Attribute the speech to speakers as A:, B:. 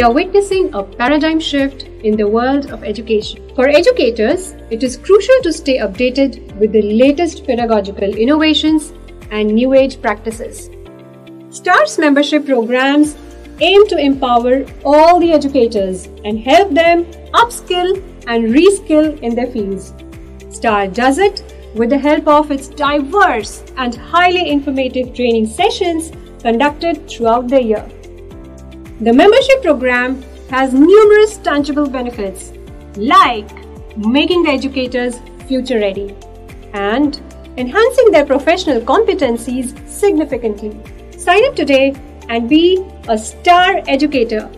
A: we are witnessing a paradigm shift in the world of education. For educators, it is crucial to stay updated with the latest pedagogical innovations and new age practices. STTAR's membership programs aim to empower all the educators and help them upskill and reskill in their fields. STTAR does it with the help of its diverse and highly informative training sessions conducted throughout the year. The membership program has numerous tangible benefits like making the educators future ready and enhancing their professional competencies significantly. Sign up today and be a star educator